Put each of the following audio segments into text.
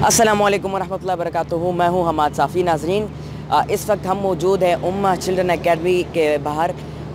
अस्सलाम वरहमल रहमतुल्लाहि व मैं हूँ हमाद साफ़ी नाजरीन। इस वक्त हम मौजूद हैं उम्मा चिल्ड्रन एकेडमी के बाहर।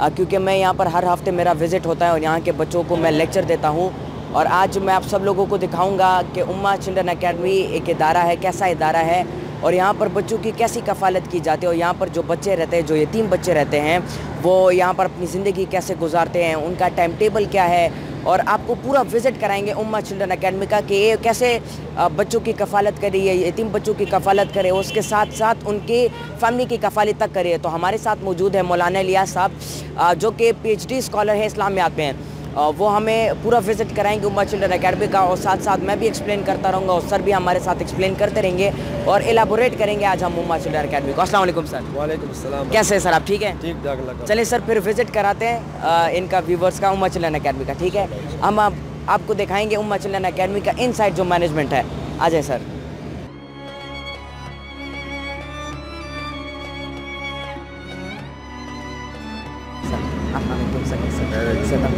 क्योंकि मैं यहाँ पर हर हफ़्ते मेरा विज़िट होता है और यहाँ के बच्चों को मैं लेक्चर देता हूँ। और आज मैं आप सब लोगों को दिखाऊँगा कि उम्मा चिल्ड्रन एकेडमी एक इदारा है, कैसा इदारा है। और यहाँ पर बच्चों की कैसी कफालत की जाती है और यहाँ पर जो बच्चे रहते हैं, जो यतीम बच्चे रहते हैं, वो यहाँ पर अपनी ज़िंदगी कैसे गुजारते हैं, उनका टाइम टेबल क्या है? और आपको पूरा विज़िट कराएँगे उम्मा चिल्ड्रन अकेडमी का कि ये कैसे बच्चों की कफालत करे, ये यतीम बच्चों की कफालत करे, उसके साथ साथ उनकी फैमिली की कफालत तक करे। तो हमारे साथ मौजूद है मौलाना लिया साहब जो कि पीएचडी स्कॉलर हैं इस्लामियात में। वो हमें पूरा विज़िट कराएँगे उम्मा चिल्ड्रन अकेडमी का और साथ साथ मैं भी एक्सप्लेन करता रहूँगा और सर भी हमारे साथ एक्सप्लेन करते रहेंगे और एलाबोरेट करेंगे आज हम उमा चिल्ड्रन अकेडमी को। असल सर। वालेकुम कैसे है सर आप ठीक है? ठीक ठाक चलिए सर फिर विज़िट कराते हैं इनका व्यूवर्स का उम्मा चिल्ड्रन अकेडमी का ठीक है? हम आप, आपको दिखाएँगे उमा चिल्ड्रन अकेडमी का इन जो मैनेजमेंट है। आ जाए सर।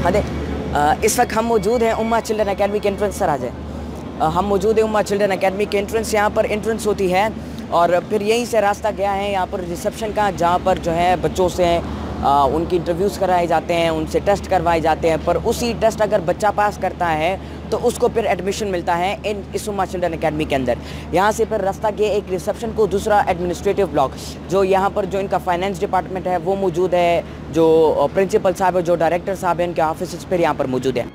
हाँ इस वक्त हम मौजूद हैं उमा चिल्ड्रन अकेडमी के एंट्रेंस सर आ जाए। हम मौजूद हैं उमा चिल्ड्रन अकेडमी के एंट्रेंस यहाँ पर एंट्रेंस होती है और फिर यहीं से रास्ता गया है यहाँ पर रिसेप्शन का जहाँ पर जो है बच्चों से आ, उनकी इंटरव्यूज़ कराए जाते हैं उनसे टेस्ट करवाए जाते हैं पर उसी टेस्ट अगर बच्चा पास करता है तो उसको फिर एडमिशन मिलता है इन इसुमा चिल्ड्रन अकेडमी के अंदर। यहाँ से फिर रास्ता गया एक रिसेप्शन को दूसरा एडमिनिस्ट्रेटिव ब्लॉक जो यहाँ पर जो इनका फाइनेंस डिपार्टमेंट है, वो मौजूद है, जो प्रिंसिपल साहब है, जो डायरेक्टर साहब हैं, इनके ऑफ़िस फिर यहाँ पर मौजूद है।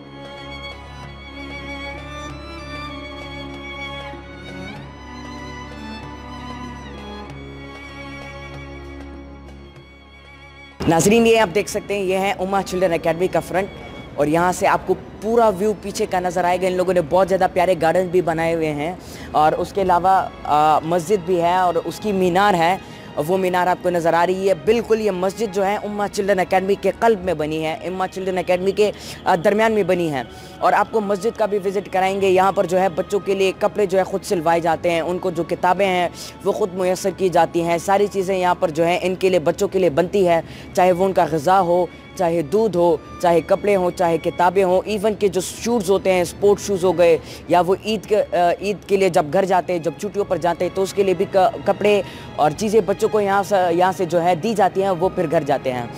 नाजरीन, ये आप देख सकते हैं, ये है उमा चिल्ड्रन अकेडमी का फ्रंट और यहाँ से आपको पूरा व्यू पीछे का नज़र आएगा। इन लोगों ने बहुत ज़्यादा प्यारे गार्डन भी बनाए हुए हैं और उसके अलावा मस्जिद भी है और उसकी मीनार है। वो मीनार आपको नज़र आ रही है। बिल्कुल ये मस्जिद जो है उम्मा चिल्ड्रन अकेडमी के कल्ब में बनी है। उम्मा चिल्ड्रन अकेडमी के दरमियान में बनी है। और आपको मस्जिद का भी विज़िट कराएँगे। यहाँ पर जो है बच्चों के लिए कपड़े जो है ख़ुद सिलवाए जाते हैं। उनको जो किताबें हैं, वो ख़ुद मैसर की जाती हैं। सारी चीज़ें यहाँ पर जो है इनके लिए, बच्चों के लिए बनती है। चाहे वो उनका गज़ा हो चाहे दूध हो, चाहे कपड़े हों, चाहे किताबें हों इवन के जो शूज़ होते हैं स्पोर्ट शूज़ हो गए, या वो ईद के ईद के लिए जब घर जाते हैं जब छुट्टियों पर जाते हैं तो उसके लिए भी कपड़े और चीज़ें बच्चों को यहाँ से यहाँ से जो है दी जाती हैं, वो फिर घर जाते हैं।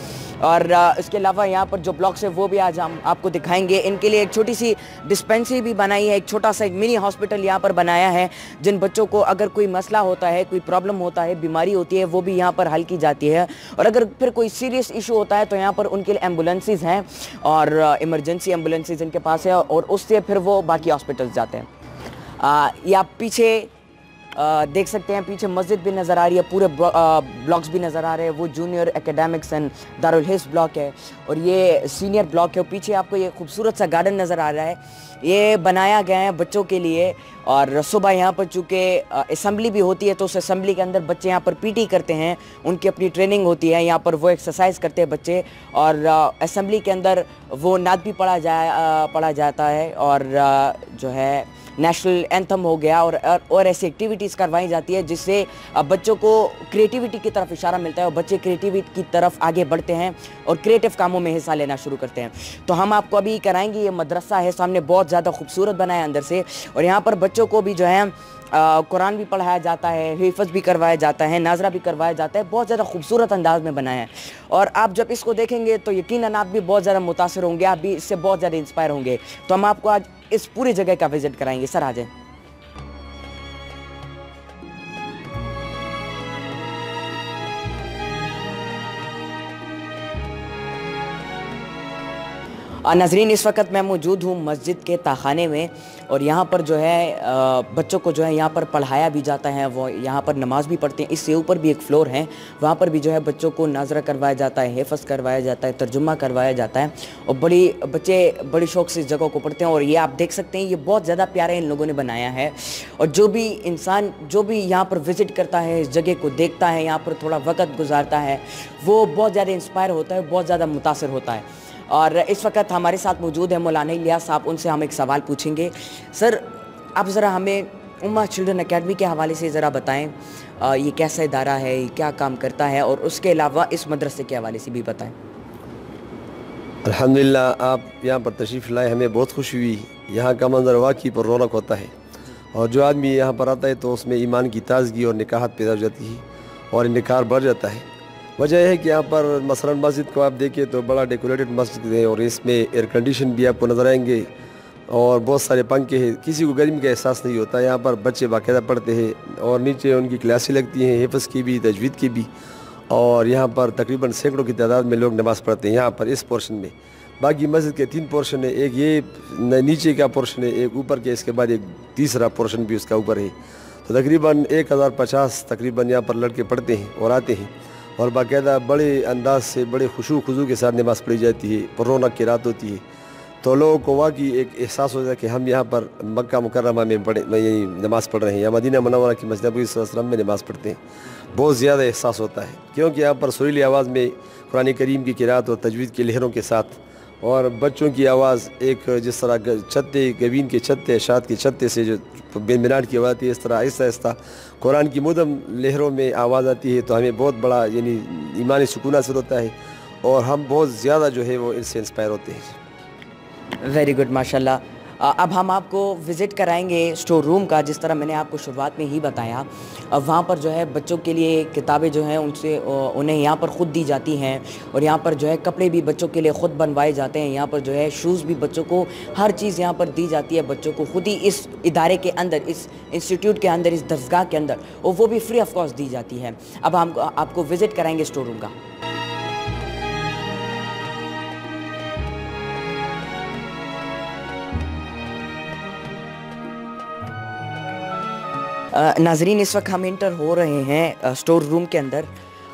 और इसके अलावा यहाँ पर जो ब्लॉक्स है, वो भी आज हम आपको दिखाएँगे। इनके लिए एक छोटी सी डिस्पेंसरी भी बनाई है, एक छोटा सा एक मिनी हॉस्पिटल यहाँ पर बनाया है, जिन बच्चों को अगर कोई मसला होता है, कोई प्रॉब्लम होता है, बीमारी होती है, वो भी यहाँ पर हल की जाती है। और अगर फिर कोई सीरियस इशू होता है तो यहाँ पर उनके लिए एम्बुलेंसेज हैं और इमरजेंसी एम्बुलेंसेज इनके पास है और उससे फिर वो बाकी हॉस्पिटल्स जाते हैं। या आप देख सकते हैं, पीछे मस्जिद भी नज़र आ रही है, पूरे ब्लॉक्स भी नज़र आ रहे हैं, वो जूनियर एकेडमिक्स एंड दारुल हिस्स ब्लॉक है, और ये सीनियर ब्लॉक है पीछे आपको ये खूबसूरत सा गार्डन नज़र आ रहा है, ये बनाया गया है बच्चों के लिए, और सुबह यहाँ पर चूँकि असम्बली भी होती है तो उस असम्बली के अंदर बच्चे यहाँ पर पीटी करते हैं, उनकी अपनी ट्रेनिंग होती है, यहाँ पर वो एक्सरसाइज करते हैं बच्चे, और असम्बली के अंदर वो नाद भी पढ़ा जाए पढ़ा जाता है, और जो है नेशनल एंथम हो गया और और ऐसी एक्टिविटीज़ करवाई जाती है जिससे बच्चों को क्रिएटिविटी की तरफ़ इशारा मिलता है और बच्चे क्रिएटिविटी की तरफ़ आगे बढ़ते हैं और क्रिएटिव कामों में हिस्सा लेना शुरू करते हैं। तो हम आपको अभी कराएँगे, ये मदरसा है, सामने बहुत ज़्यादा खूबसूरत बना है अंदर से और यहाँ पर बच्चों को भी जो है कुरान भी पढ़ाया जाता है, हिफज भी करवाया जाता है, नाजरा भी करवाया जाता है, बहुत ज़्यादा खूबसूरत अंदाज में बनाया है। और आप जब इसको देखेंगे तो यकीन आप भी बहुत ज़्यादा मुतासर होंगे, आप भी इससे बहुत ज़्यादा इंस्पायर होंगे। तो हम आपको आज इस पूरी जगह का विज़िट कराएँगे। सर, आ जाए। नाजरीन, इस वक्त मैं मौजूद हूँ मस्जिद के ताखाने में। और यहाँ पर जो है बच्चों को जो है यहाँ पर पढ़ाया भी जाता है, वो यहाँ पर नमाज़ भी पढ़ते हैं। इससे ऊपर भी एक फ़्लोर है, वहाँ पर भी जो है बच्चों को नाजरा करवाया जाता है, हेफस करवाया जाता है, तर्जुमा करवाया जाता है और बड़ी, बच्चे बड़े शौक से इस जगह को पढ़ते हैं और ये आप देख सकते हैं, ये बहुत ज़्यादा प्यारा इन लोगों ने बनाया है और जो भी इंसान, जो भी यहाँ पर विज़िट करता है, इस जगह को देखता है, यहाँ पर थोड़ा वक्त गुजारता है, वो बहुत ज़्यादा इंस्पायर होता है, बहुत ज़्यादा मुतासर होता है। और इस वक्त हमारे साथ मौजूद है मौलाना लिया साहब उनसे हम एक सवाल पूछेंगे। सर, आप ज़रा हमें उमा चिल्ड्रन अकेडमी के हवाले से ज़रा बताएँ ये कैसा इदारा है क्या काम करता है और उसके अलावा इस मदरसे के हवाले से भी बताएँ। अल्हम्दुलिल्लाह, आप यहाँ पर तशरीफ़ लाए, हमें बहुत खुशी हुई। यहाँ का मंजर वाकई पर रौनक होता है। और जो आदमी यहाँ पर आता है तो उसमें ईमान की ताजगी और निकाहत पैदा हो जाती है और निकार बढ़ जाता है। वजह है कि यहाँ पर मसलन मस्जिद को आप देखिए तो बड़ा डेकोरेटेड मस्जिद है और इसमें एयर कंडीशन भी आपको नज़र आएँगे और बहुत सारे पंखे हैं। किसी को गर्मी का एहसास नहीं होता, यहाँ पर बच्चे बाकायदा पढ़ते हैं और नीचे उनकी क्लासें लगती हैं हिफ्स की भी तजवीद की भी और यहाँ पर तकरीबन सैकड़ों की तादाद में लोग नमाज़ पढ़ते हैं यहाँ पर इस पोर्शन में। बाकी मस्जिद के तीन पोर्शन है, एक ये नीचे का पोर्शन है, एक ऊपर के, इसके बाद एक तीसरा पोर्शन भी उसका ऊपर है। तो तकरीबन एक हज़ार पचास तकरीबन यहाँ पर लड़के पढ़ते हैं और आते हैं। और बाकायदा बड़े अंदाज से, बड़े खुशू खुजू के साथ नमाज़ पढ़ी जाती है, पर रौनक की रात होती है। तो लोगों को वहाँ की एक एहसास हो जाए कि हम यहाँ पर मक्का मुकरमा में पढ़े यही नमाज़ पढ़ रहे हैं या मदीना मनवरा की मस्जिद वसलम में नमाज़ पढ़ते हैं। बहुत ज़्यादा एहसास होता है, क्योंकि यहाँ पर सुरीली आवाज़ में कुरान करीम की किरात और तजवीज़ की लहरों के साथ और बच्चों की आवाज़ एक जिस तरह छत्ते गवीन के छत्ते शाद के छत्ते से जो बेमिनाट की आवाज़ आती है, इस तरह आहिस्ता आहिस्ता कुरान की मुदम लहरों में आवाज़ आती है तो हमें बहुत बड़ा यानी ईमानी सुकून हासिल होता है और हम बहुत ज़्यादा जो है वो इनसे इंस्पायर होते हैं। वेरी गुड माशाल्लाह। अब हम आपको विज़िट कराएँगे स्टोर रूम का, जिस तरह मैंने आपको शुरुआत में ही बताया। वहाँ पर जो है बच्चों के लिए किताबें जो हैं उनसे उन्हें यहाँ पर ख़ुद दी जाती हैं और यहाँ पर जो है कपड़े भी बच्चों के लिए ख़ुद बनवाए जाते हैं। यहाँ पर जो है शूज़ भी बच्चों को, हर चीज़ यहाँ पर दी जाती है बच्चों को ख़ुद ही इस इदारे के अंदर, इस इंस्टीट्यूट के अंदर, इस दरगाह के अंदर और वो भी फ्री ऑफ़ कॉस्ट दी जाती है। अब हम आपको विज़िट कराएँगे स्टोर रूम का। नाजरीन, इस वक्त हम इंटर हो रहे हैं स्टोर रूम के अंदर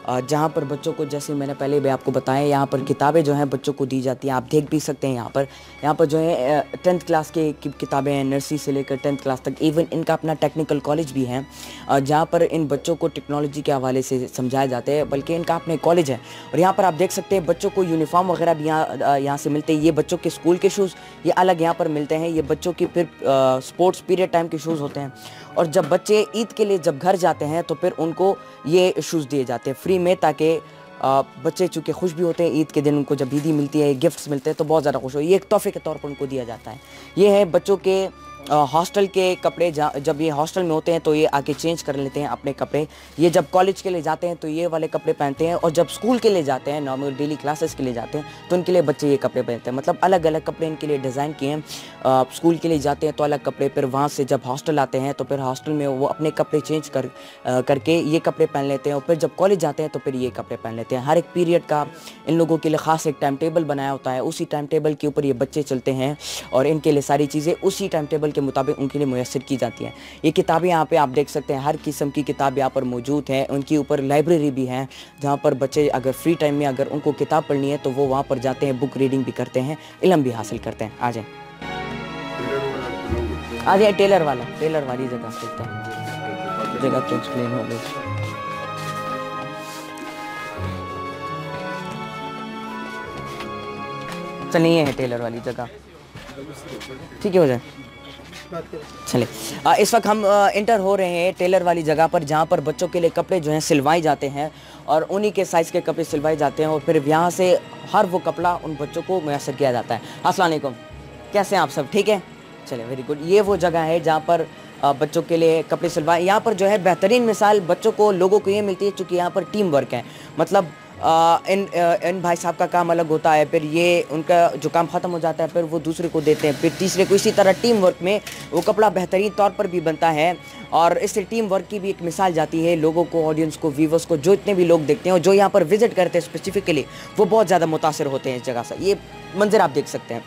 जहाँ पर बच्चों को, जैसे मैंने पहले भी आपको बताया, यहाँ पर किताबें जो हैं बच्चों को दी जाती हैं। आप देख भी सकते हैं यहाँ पर। यहाँ पर जो है टेंथ क्लास के किताबें हैं, नर्सरी से लेकर टेंथ क्लास तक। इवन इनका अपना टेक्निकल कॉलेज भी है जहाँ पर इन बच्चों को टेक्नोलॉजी के हवाले से समझाया जाता है, बल्कि इनका अपने कॉलेज है। और यहाँ पर आप देख सकते हैं, बच्चों को यूनिफॉर्म वगैरह भी यहाँ यहाँ से मिलते हैं। ये बच्चों के स्कूल के शूज़, ये अलग यहाँ पर मिलते हैं। ये बच्चों की फिर स्पोर्ट्स पीरियड टाइम के शूज़ होते हैं। और जब बच्चे ईद के लिए जब घर जाते हैं तो फिर उनको ये शूज़ दिए जाते हैं फ्री में ताकि बच्चे चूँकि खुश भी होते हैं, ईद के दिन उनको जब ईदी मिलती है गिफ्ट्स मिलते हैं तो बहुत ज़्यादा खुश हो ये एक तोहफे के तौर पर उनको दिया जाता है। ये है बच्चों के हॉस्टल के कपड़े जब ये हॉस्टल में होते हैं तो ये आके चेंज कर लेते हैं अपने कपड़े। ये जब कॉलेज के लिए जाते हैं तो ये वाले कपड़े पहनते हैं और जब स्कूल के लिए जाते हैं, नॉर्मल डेली क्लासेस के लिए जाते हैं तो उनके लिए बच्चे ये कपड़े पहनते हैं। मतलब अलग अलग कपड़े इनके लिए डिज़ाइन किए हैं। स्कूल के लिए जाते हैं तो अलग कपड़े, फिर वहाँ से जब हॉस्टल आते हैं तो फिर हॉस्टल में वो अपने कपड़े चेंज कर करके ये कपड़े पहन लेते हैं और फिर जब कॉलेज जाते हैं तो फिर ये कपड़े पहन लेते हैं। हर एक पीरियड का इन लोगों के लिए ख़ास एक टाइम टेबल बनाया होता है। उसी टाइम टेबल के ऊपर ये बच्चे चलते हैं और इनके लिए सारी चीज़ें उसी टाइम टेबल के मुताबिक उनके लिए मैसर की जाती हैं। ये किताबें यहाँ पे आप देख सकते हैं, हर किस्म की किताब यहाँ पर मौजूद है। उनके ऊपर लाइब्रेरी भी है, जहाँ पर बच्चे अगर फ्री टाइम में अगर उनको किताब पढ़नी है तो वो वहाँ पर जाते हैं, बुक रीडिंग भी करते हैं, इलम भी हासिल करते हैं। आ जाए। आ जाए, टेलर वाला, टेलर वाली जगह सकते हैं। जगह तो एक्सप्लेन हो गई। चलिए है टेलर वाली जगह। ठीक है, हो जाए। चले इस वक्त हम इंटर हो रहे हैं टेलर वाली जगह पर, जहाँ पर बच्चों के लिए कपड़े जो हैं सिलवाए जाते हैं और उन्हीं के साइज़ के कपड़े सिलवाए जाते हैं और फिर यहाँ से हर वो कपड़ा उन बच्चों को मैसर किया जाता है। असलकुम कैसे हैं आप सब? ठीक है? चले वेरी गुड ये वो जगह है जहाँ पर बच्चों के लिए कपड़े सिलवाए। यहाँ पर जो है बेहतरीन मिसाल बच्चों को, लोगों को ये मिलती है, चूँकि यहाँ पर टीम वर्क है। मतलब इन इन भाई साहब का काम अलग होता है, फिर ये उनका जो काम ख़त्म हो जाता है, फिर वो दूसरे को देते हैं। फिर तीसरे को इसी तरह टीम वर्क में वो कपड़ा बेहतरीन तौर पर भी बनता है और इससे टीम वर्क की भी एक मिसाल जाती है लोगों को ऑडियंस को व्यूवर्स को, जो इतने भी लोग देखते हैं और जो यहाँ पर विज़िट करते हैं स्पेसिफिकली वो बहुत ज़्यादा मुतासर होते हैं इस जगह से। ये मंजर आप देख सकते हैं।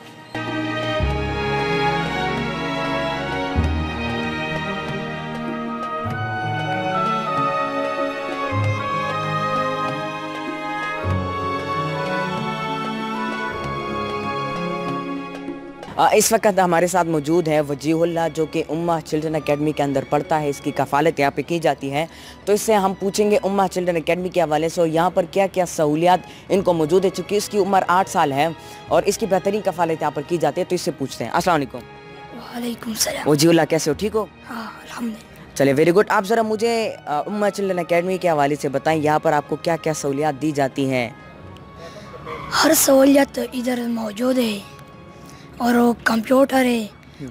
इस वक्त हमारे साथ मौजूद है वजीहुल्ला जो कि उम्मा चिल्ड्रन अकेडमी के अंदर पढ़ता है। इसकी कफ़ालत यहाँ पे की जाती है। तो इससे हम पूछेंगे उम्मा चिल्ड्रन अकेडमी के हवाले से यहाँ पर क्या क्या सहूलियात इनको मौजूद है चूँकि इसकी उम्र आठ साल है और इसकी बेहतरीन कफ़ालत यहाँ पर की जाती है। तो इससे पूछते हैं। असल वजीहुल्ला कैसे हो? ठीक हो? हाँ, चले वेरी गुड आप ज़रा मुझे उम्मा चिल्ड्रन अकेडमी के हवाले से बताएँ यहाँ पर आपको क्या क्या सहूलियात दी जाती हैं? हर सहूलियत इधर मौजूद है। और वो कंप्यूटर है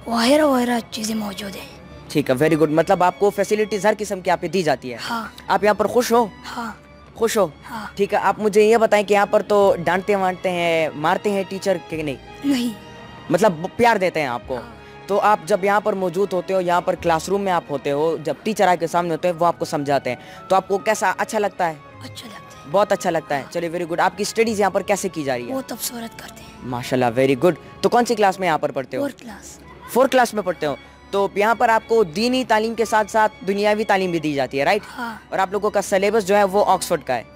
वगैरह वगैरह चीज़ें मौजूद है। ठीक है वेरी गुड मतलब आपको फैसिलिटीज़ हर किस्म की यहाँ पे दी जाती है। हाँ। आप यहाँ पर खुश हो? हाँ। खुश हो? हाँ। ठीक है आप मुझे ये बताएँ कि यहाँ पर तो डांटते वांटते हैं मारते हैं टीचर के नहीं? नहीं। मतलब प्यार देते हैं आपको? हाँ। तो आप जब यहाँ पर मौजूद होते हो यहाँ पर क्लासरूम में आप होते हो जब टीचर आपके सामने होते हैं वो आपको समझाते हैं। तो आपको कैसा अच्छा लगता है? अच्छा लगता है। बहुत अच्छा लगता है। चलिए वेरी गुड आपकी स्टडीज़ यहाँ पर कैसे की जा रही है? वो तब सूरत करते हैं। माशाल्लाह वेरी गुड तो कौन सी क्लास में यहाँ पर पढ़ते हो? फोर्थ क्लास फोर्थ क्लास में पढ़ते हो। तो यहाँ पर आपको दीनी तालीम के साथ साथ दुनियावी तालीम भी दी जाती है राइट हाँ। और आप लोगों का सिलेबस जो है वो ऑक्सफोर्ड का है।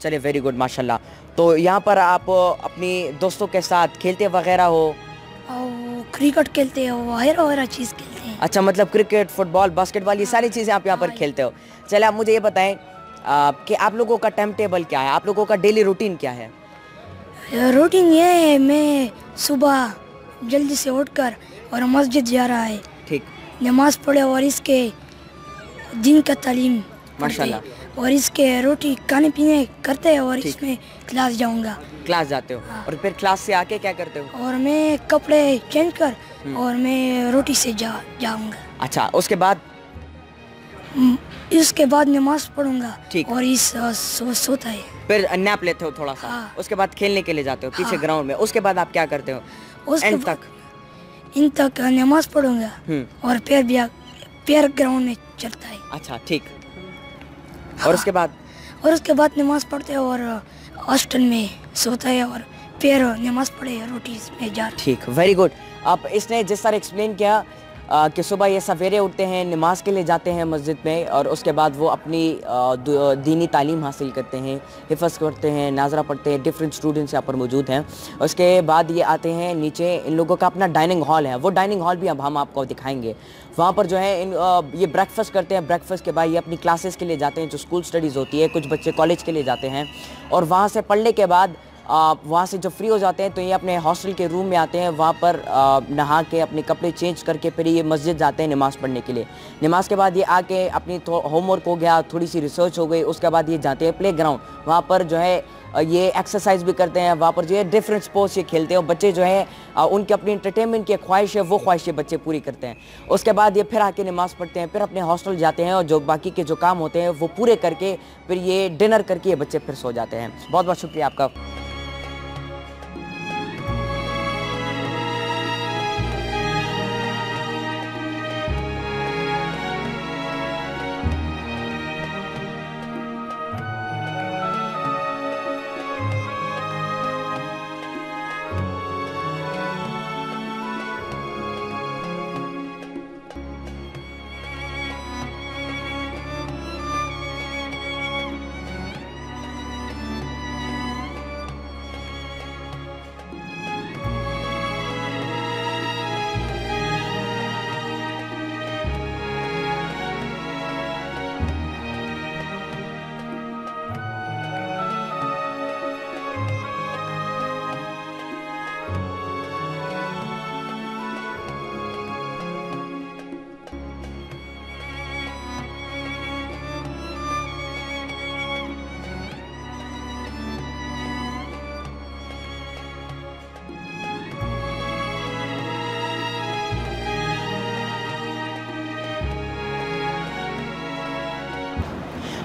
चलिए वेरी गुड माशाल्लाह. तो यहाँ पर आप अपनी दोस्तों के साथ खेलते वगैरह हो? क्रिकेट खेलते हैं वगैरह वगैरह चीज़ खेलते हैं। अच्छा मतलब क्रिकेट फुटबॉल बास्केटबॉल ये सारी चीज़ें आप यहाँ पर खेलते हो। चले आप मुझे ये बताएँ कि आप लोगों का टाइम टेबल क्या है? आप लोगों का डेली रूटीन क्या है? रूटीन ये है मैं सुबह जल्दी से उठकर और मस्जिद जा रहा है। ठीक। नमाज़ पढ़े और इसके दिन का तालीम माशाल्लाह। और इसके रोटी खाने पीने करते हैं और इसमें क्लास जाऊँगा। क्लास जाते हो? हाँ। और फिर क्लास से आके क्या करते हो? और मैं कपड़े चेंज कर और मैं रोटी से जा जाऊँगा। अच्छा उसके बाद? हम्म, इसके बाद नमाज़ पढ़ूँगा ठीक। और इस सो, सोता है। फिर नैप लेते हो थोड़ा सा। हाँ। उसके बाद खेलने के लिए जाते हो पीछे हाँ। ग्राउंड में। उसके बाद आप क्या करते हो? उसके एंड तक। इन तक नमाज़ पढ़ूँगा। हम्म। और फिर भी पैर ग्राउंड में चलता है। अच्छा ठीक। और उसके बाद? और उसके बाद नमाज़ पढ़ते हैं और हॉस्टल में सोता है और फिर नमाज़ पढ़े रोटी में जा ठीक वेरी गुड आप इसने जिस तरह एक्सप्लेन किया कि सुबह ये सवेरे उठते हैं, नमाज़ के लिए जाते हैं मस्जिद में और उसके बाद वो अपनी दीनी तालीम हासिल करते हैं, हिफज करते हैं, नाजरा पढ़ते हैं डिफरेंट स्टूडेंट्स यहाँ पर मौजूद हैं। उसके बाद ये आते हैं नीचे, इन लोगों का अपना डाइनिंग हॉल है। वो डाइनिंग हॉल भी अब हम आपको दिखाएँगे। वहाँ पर जो है, इन ये ब्रेकफास्ट करते हैं। ब्रेकफास्ट के बाद ये अपनी क्लासेस के लिए जाते हैं, जो स्कूल स्टडीज़ होती है, कुछ बच्चे कॉलेज के लिए जाते हैं। और वहाँ से पढ़ने के बाद आ, वहाँ से जब फ्री हो जाते हैं तो ये अपने हॉस्टल के रूम में आते हैं वहाँ पर नहा के अपने कपड़े चेंज करके फिर ये मस्जिद जाते हैं नमाज़ पढ़ने के लिए। नमाज़ के बाद ये आके अपनी होमवर्क हो गया थोड़ी सी रिसर्च हो गई उसके बाद ये जाते हैं प्ले ग्राउंड वहाँ पर जो है ये एक्सरसाइज भी करते हैं वहाँ पर जो है डिफरेंट स्पोर्ट्स ये खेलते हैं और बच्चे जो है उनके अपनी इंटरटेनमेंट की ख्वाहिश है वो ख्वाहिश बच्चे पूरी करते हैं। उसके बाद ये फिर आके नमाज़ पढ़ते हैं फिर अपने हॉस्टल जाते हैं और जो बाकी के जो काम होते हैं वो पूरे करके फिर ये डिनर करके ये बच्चे फिर सो जाते हैं। बहुत बहुत शुक्रिया आपका।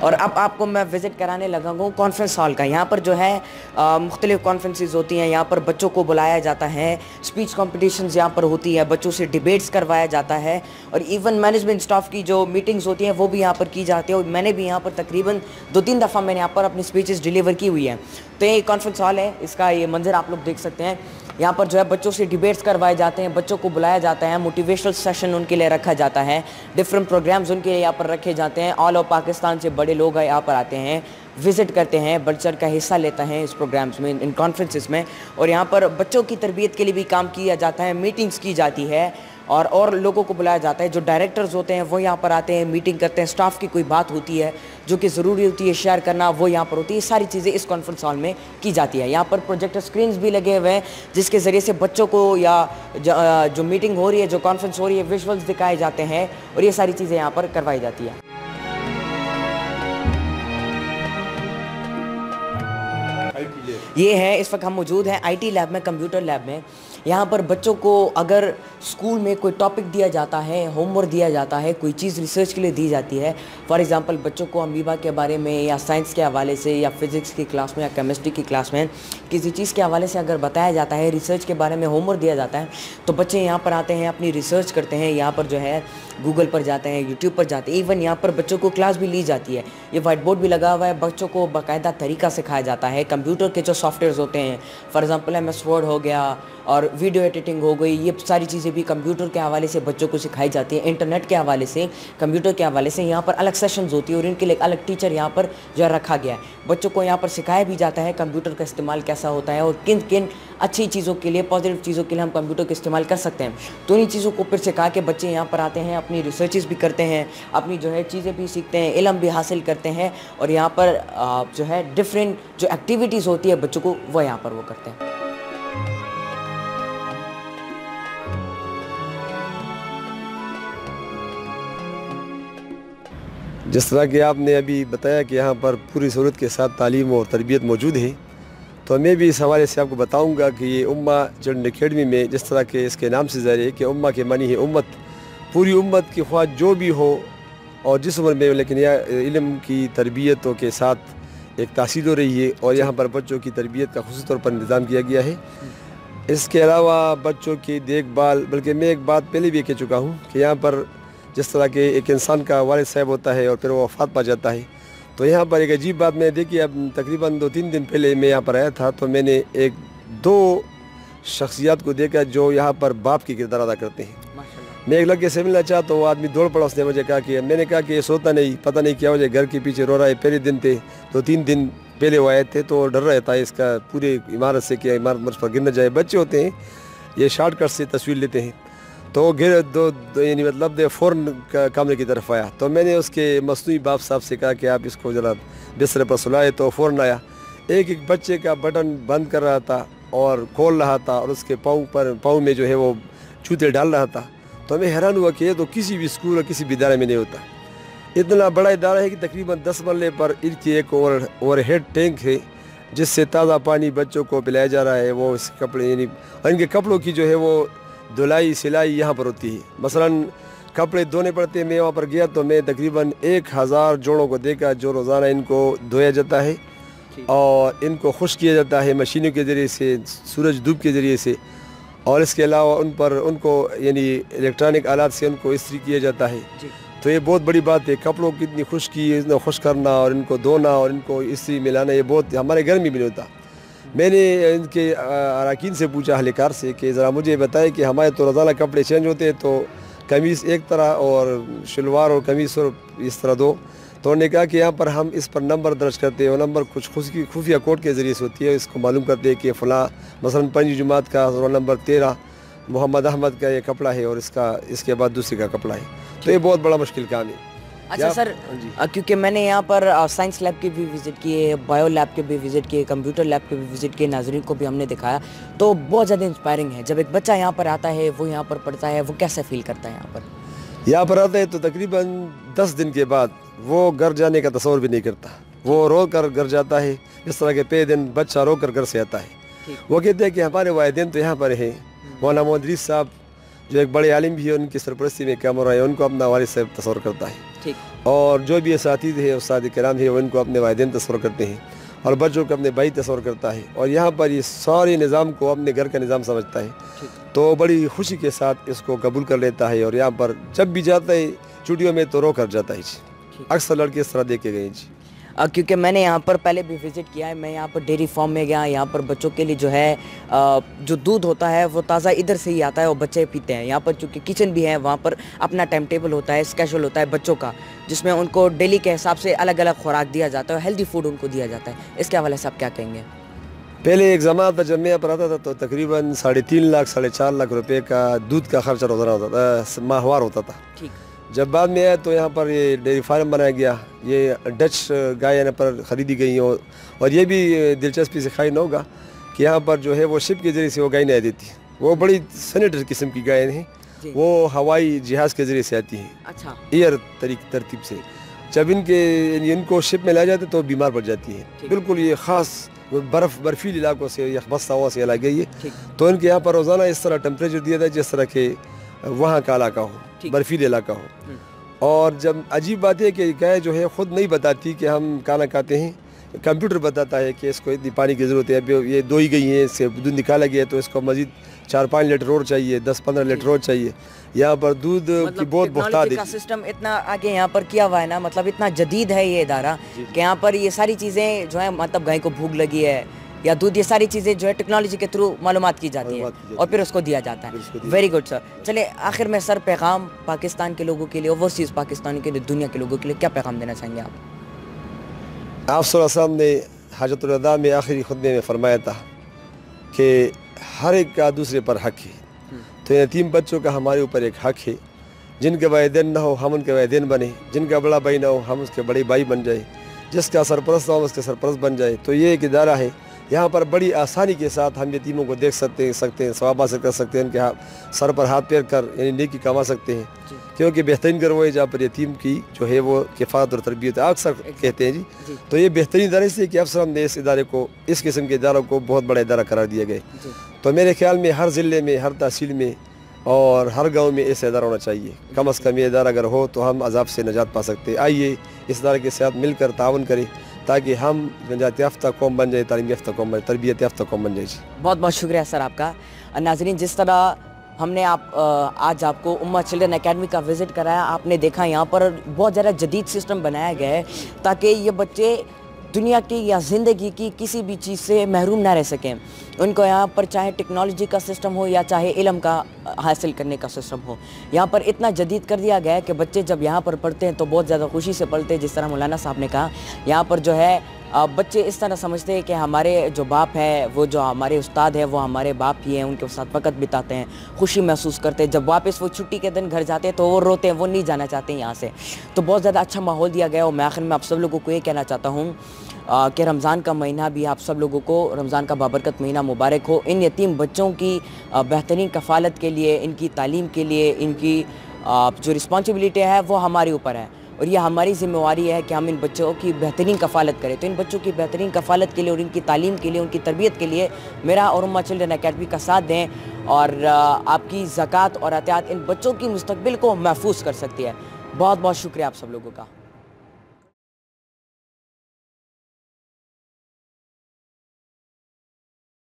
और अब आपको मैं विज़िट कराने लगा हूँ कॉन्फ्रेंस हॉल का। यहाँ पर जो है मुख्तलिफ़ कॉन्फ्रेंसेज होती हैं। यहाँ पर बच्चों को बुलाया जाता है। स्पीच कॉम्पिटिशन्स यहाँ पर होती है। बच्चों से डिबेट्स करवाया जाता है। और इवन मैनेजमेंट स्टाफ की जो मीटिंग्स होती हैं, वो भी यहाँ पर की जाती है। और मैंने भी यहाँ पर तकरीबन दो तीन दफ़ा मैंने यहाँ पर अपनी स्पीचेस डिलीवर की हुई हैं। तो ये कॉन्फ्रेंस हॉल है। इसका ये मंजर आप लोग देख सकते हैं। यहाँ पर जो है बच्चों से डिबेट्स करवाए जाते हैं, बच्चों को बुलाया जाता है मोटिवेशनल सेशन उनके लिए रखा जाता है डिफरेंट प्रोग्राम्स उनके लिए यहाँ पर रखे जाते हैं ऑल ओवर पाकिस्तान से बड़े लोग यहाँ पर आते हैं विज़िट करते हैं बढ़ चढ़ का हिस्सा लेते हैं इस प्रोग्राम्स में, इन कॉन्फ्रेंसिस में, और यहाँ पर बच्चों की तरबियत के लिए भी काम किया जाता है मीटिंग्स की जाती है और और लोगों को बुलाया जाता है, जो डायरेक्टर्स होते हैं, वो यहाँ पर आते हैं मीटिंग करते हैं स्टाफ की कोई बात होती है, जो कि ज़रूरी होती है शेयर करना, वो यहाँ पर होती है। सारी चीज़ें इस कॉन्फ्रेंस हॉल में की जाती है। यहाँ पर प्रोजेक्टर स्क्रीन्स भी लगे हुए हैं, जिसके ज़रिए से बच्चों को या जो मीटिंग हो रही है, जो कॉन्फ्रेंस हो रही है विजुअल्स दिखाए जाते हैं और ये सारी चीज़ें यहाँ पर करवाई जाती है। ये है, इस वक्त हम मौजूद हैं आईटी लैब में कंप्यूटर लैब में। यहाँ पर बच्चों को अगर स्कूल में कोई टॉपिक दिया जाता है होमवर्क दिया जाता है, कोई चीज़ रिसर्च के लिए दी जाती है फॉर एग्जांपल बच्चों को अमीबा के बारे में या साइंस के हवाले से या फिज़िक्स की क्लास में या केमिस्ट्री की क्लास में किसी चीज़ के हवाले से अगर बताया जाता है रिसर्च के बारे में होमवर्क दिया जाता है तो बच्चे यहाँ पर आते हैं, अपनी रिसर्च करते हैं, यहाँ पर जो है गूगल पर जाते हैं यूट्यूब पर जाते हैं इवन यहाँ पर बच्चों को क्लास भी ली जाती है। ये वाइट बोर्ड भी लगा हुआ है, बच्चों को बाकायदा तरीका सिखाया जाता है कंप्यूटर के जो सॉफ्टवेयर होते हैं for example M S word हो गया और वीडियो एडिटिंग हो गई, ये सारी चीज़ें भी कंप्यूटर के हवाले से बच्चों को सिखाई जाती है इंटरनेट के हवाले से कंप्यूटर के हवाले से यहाँ पर अलग सेशंस होती है और इनके लिए अलग टीचर यहाँ पर जो है रखा गया है। बच्चों को यहाँ पर सिखाया भी जाता है कंप्यूटर का इस्तेमाल कैसा होता है और किन किन अच्छी चीज़ों के लिए पॉजिटिव चीज़ों के लिए हम कंप्यूटर का इस्तेमाल कर सकते हैं। तो इन चीज़ों को फिर सिखा के बच्चे यहाँ पर आते हैं, अपनी रिसर्चेस भी करते हैं, अपनी जो है चीज़ें भी सीखते हैं, इलम भी हासिल करते हैं और यहाँ पर जो है डिफरेंट जो एक्टिविटीज़ होती है, बच्चों को वह यहाँ पर वो करते हैं। जिस तरह कि आपने अभी बताया कि यहाँ पर पूरी सूरत के साथ तालीम और तरबियत मौजूद है तो मैं भी इस हवाले से आपको बताऊँगा कि ये उम्मा चिल्ड्रन अकेडमी में जिस तरह के इसके नाम से जारी है कि उम्मा के मानी है उम्मत, पूरी उम्मत की ख्वाह जो भी हो और जिस उम्र में लेकिन यह इल्म की तरबियतों के साथ एक तासील हो रही है और यहाँ पर बच्चों की तरबियत का खसूस तौर पर इंतज़ाम किया गया है। इसके अलावा बच्चों की देखभाल, बल्कि मैं एक बात पहले भी कह चुका हूँ कि यहाँ पर जिस तरह के एक इंसान का वाल साहब होता है और फिर वो वफात पा जाता है तो यहाँ पर एक अजीब बात मैंने देखी। अब तकरीबन दो तीन दिन पहले मैं यहाँ पर आया था तो मैंने एक दो शख्सियात को देखा जो यहाँ पर बाप की किरदार अदा करते हैं। मैं एक लड़के से मिलना चाहता हूँ आदमी दौड़ पड़ा उसने मुझे कहा कि मैंने कहा कि ये सोता नहीं पता नहीं क्या वजह घर के पीछे रो रहा है पहले दिन थे दो तीन दिन पहले वो आए थे तो डर रहता है इसका पूरे इमारत से कि इमारत मुझ पर गिर न जाए। बच्चे होते हैं ये शॉर्टकट से तस्वीर लेते हैं तो गिर दो, दो यानी मतलब दे फ़ौरन कमरे की तरफ़ आया। तो मैंने उसके मसनू बाप साहब से कहा कि आप इसको ज़रा बिस्तर पर सुलाए तो फ़ौरन आया। एक एक बच्चे का बटन बंद कर रहा था और खोल रहा था और उसके पाँव पर पाँव में जो है वो जूते डाल रहा था। तो हमें हैरान हुआ कि ये तो किसी भी स्कूल और किसी भी इदारे में नहीं होता। इतना बड़ा इदारा है कि तकरीबन दस मरले पर इनकी एक ओवर ओवर हेड टैंक है जिससे ताज़ा पानी बच्चों को पिलाया जा रहा है। वो इस कपड़े यानी इनके कपड़ों की जो है वो धुलाई सिलाई यहाँ पर होती है। मसलन कपड़े धोने पड़ते मैं वहाँ पर गया तो मैं तकरीबन एक हज़ार जोड़ों को देखा जो रोज़ाना इनको धोया जाता है और इनको खुश किया जाता है मशीनों के ज़रिए से सूरज धूप के ज़रिए से। और इसके अलावा उन पर उनको यानी इलेक्ट्रॉनिक आलात से उनको इस्त्री किया जाता है। तो ये बहुत बड़ी बात है कपड़ों की इतनी खुश की इतना खुश करना और इनको धोना और इनको इस्त्री मिलाना ये बहुत हमारे घर में भी नहीं होता। मैंने इनके अरकान से पूछा अहलकार से कि ज़रा मुझे बताएँ कि हमारे तो रोज़ाना कपड़े चेंज होते हैं तो कमीज़ एक तरह और शलवार और कमीज़ और इस तरह दो। तो उन्होंने कहा कि यहाँ पर हम इस पर नंबर दर्ज करते हैं वो नंबर कुछ खुशी खुफिया कोड के ज़रिए से होती है। इसको मालूम करते हैं कि फ़लाँ मसलन पंजी जुमात का रोल नंबर तेरह मोहम्मद अहमद का ये कपड़ा है और इसका इसके बाद दूसरे का कपड़ा है। तो ये बहुत बड़ा मुश्किल काम है। अच्छा सर क्योंकि मैंने यहाँ पर साइंस लैब के भी विज़िट किए बायो लैब के भी विज़िट किए कंप्यूटर लैब के भी विज़िट किए नाजरीन को भी हमने दिखाया। तो बहुत ज़्यादा इंस्पायरिंग है। जब एक बच्चा यहाँ पर आता है वो यहाँ पर पढ़ता है वो कैसे फील करता है यहाँ पर? यहाँ पर आता है तो तकरीबन दस दिन के बाद वो घर जाने का तस्वर भी नहीं करता। वो रो कर घर जाता है इस तरह के पे दिन बच्चा रो कर घर से आता है। वो कहते हैं कि हमारे वालदेन तो यहाँ पर हैं। मौलाना मोहम्मद साहब जो एक बड़े आलिम भी है उनकी सरपरस्ती में काम हो रहा है उनको अपना वालिद साहब तस्वर करता है। और जो भी इस है उस्ताद कराम है उनको अपने वालदेन तस्वर करते हैं। और बच्चों को अपने भाई तस्वर करता है। और यहाँ पर ये सारे निज़ाम को अपने घर का निज़ाम समझता है। तो बड़ी खुशी के साथ इसको कबूल कर लेता है और यहाँ पर जब भी जाता है छुट्टियों में तो रो कर जाता है। जी अक्सर लड़के इस तरह देखे गए जी। क्योंकि मैंने यहाँ पर पहले भी विज़िट किया है मैं यहाँ पर डेयरी फार्म में गया यहाँ पर बच्चों के लिए जो है जो दूध होता है वो ताज़ा इधर से ही आता है और बच्चे पीते हैं। यहाँ पर चूँकि किचन भी है वहाँ पर अपना टाइम टेबल होता है स्केशल होता है बच्चों का जिसमें उनको डेली के हिसाब से अलग अलग खुराक दिया जाता है हेल्दी फ़ूड उनको दिया जाता है। इसके हवाले से आप क्या कहेंगे? पहले एक जमात था जब मैं यहाँ पर आता था तो तकरीबन साढ़े तीन लाख साढ़े चार लाख रुपए का दूध का खर्चा रोज़ाना होता था माहवार होता था। ठीक। जब बाद में आया तो यहाँ पर ये डेयरी फार्म बनाया गया। ये डच गाय यहाँ पर ख़रीदी गई और और ये भी दिलचस्पी से खाई न होगा कि यहाँ पर जो है वो शिप के ज़रिए से वो गाय नहीं देती वो बड़ी सैनिटर किस्म की गायें हैं। वो हवाई जहाज़ के ज़रिए से आती हैं। अच्छा। एयर तरीक तरतीब से। जब इनके इनको शिप में लाया जाता तो बीमार पड़ जाती है। बिल्कुल ये ख़ास बर्फ़ बर्फीले इलाकों से या बस्ता हुआ से लाई गई है। तो इनके यहाँ पर रोज़ाना इस तरह टेम्परेचर दिया जाए जिस तरह के वहाँ का इलाका हो बर्फीले इलाका हो। और जब अजीब बात है कि गाय जो है ख़ुद नहीं बताती कि हम खाना खाते हैं कंप्यूटर बताता है कि इसको इतनी पानी की ज़रूरत है अभी ये दो ही गई है इससे दूध निकाला गया है तो इसको मज़ीद चार पाँच लीटर और चाहिए दस पंद्रह लीटर और चाहिए। यहाँ पर दूध मतलब की बहुत बहुत का सिस्टम इतना आगे यहाँ पर किया हुआ है ना मतलब इतना जदीद है ये इदारा कि यहाँ पर ये सारी चीज़ें जो है मतलब गाय को भूख लगी है या दूध ये सारी चीज़ें जो है टेक्नोलॉजी के थ्रू मालूम की जाती है और फिर उसको दिया जाता है। वेरी गुड सर चले आखिर में सर पैगाम पाकिस्तान के लोगों के लिए ओवरसीज़ पाकिस्तान के लिए दुनिया के लोगों के लिए क्या पैगाम देना चाहेंगे आप? आप साहब ने हजरतदा में आखिरी खुतबे में फरमाया था कि हर एक का दूसरे पर हक है। तो यतीम बच्चों का हमारे ऊपर एक हक है। जिनके वालदेन ना हो हम उनके वालदेन बने। जिनका बड़ा भाई ना हो हम उसके बड़े भाई बन जाए। जिसका सरपरस्त हो उसके सरपरस्त बन जाए। तो ये एक इदारा है यहाँ पर बड़ी आसानी के साथ हम यतीमों को देख सकते हैं सकते हैं सवाब हासिल कर सकते हैं उनके हाथ सर पर हाथ पैर कर यानी नेकी कमा सकते हैं। क्योंकि बेहतरीन घर वो है जहाँ पर यतीम की जो है वो किफ़ात और तरबियत अक्सर कहते हैं जी। जी। तो ये बेहतरीन इदारे से कि अफसर ने इस इदारे को इस किस्म के इदारों को बहुत बड़ा इदारा करार दिया गया तो मेरे ख्याल में हर ज़िले में हर तहसील में और हर गाँव में ऐसा इदारा होना चाहिए। कम अज़ कम ये इदारा अगर हो तो हम अजाब से नजात पा सकते आइए इस इदारे के साथ मिलकर तावन करें। ताकि हम नजात याफ्ता कौम बन जाए, तालीम याफ्ता कौम बन तरबियत याफ्ता कौम बन जाए। बहुत बहुत शुक्रिया सर आपका। नाजरीन, जिस तरह हमने आप आज आपको उम्मा चिल्ड्रन एकेडमी का विज़िट कराया, आपने देखा यहाँ पर बहुत ज़्यादा जदीद सिस्टम बनाया गया है, ताकि ये बच्चे दुनिया की या ज़िंदगी की किसी भी चीज़ से महरूम ना रह सकें। उनको यहाँ पर चाहे टेक्नोलॉजी का सिस्टम हो या चाहे इलम का हासिल करने का सिस्टम हो। यहाँ पर इतना जदीद कर दिया गया है कि बच्चे जब यहाँ पर पढ़ते हैं तो बहुत ज़्यादा खुशी से पढ़ते हैं, जिस तरह मौलाना साहब ने कहा। यहाँ पर जो है बच्चे इस तरह समझते हैं कि हमारे जो बाप है, वो जो हमारे उस्ताद है, वो हमारे बाप ही हैं, उनके साथ वक्त बिताते हैं, खुशी महसूस करते हैं। जब वापस वो छुट्टी के दिन घर जाते हैं तो वो रोते हैं, वो नहीं जाना चाहते यहाँ से। तो बहुत ज़्यादा अच्छा माहौल दिया गया और मैं आखिर में आप सब लोगों को ये कहना चाहता हूँ कि रमज़ान का महीना भी आप सब लोगों को, रमज़ान का बाबरकत महीना मुबारक हो। इन यतीम बच्चों की बेहतरीन कफ़ालत के लिए, इनकी तालीम के लिए, इनकी जो रिस्पॉन्सिबिलिटी है, वो हमारे ऊपर है। और ये हमारी ज़िम्मेवारी है कि हम इन बच्चों की बेहतरीन कफ़ालत करें। तो इन बच्चों की बेहतरीन कफ़ालत के लिए और इनकी तालीम के लिए, उनकी तरबियत के लिए मेरा और उम्मा चिल्ड्रन अकेडमी का साथ दें और आपकी ज़क़़त और एहतियात इन बच्चों की मुस्तबिल को महफूज कर सकती है। बहुत बहुत शुक्रिया आप सब लोगों का।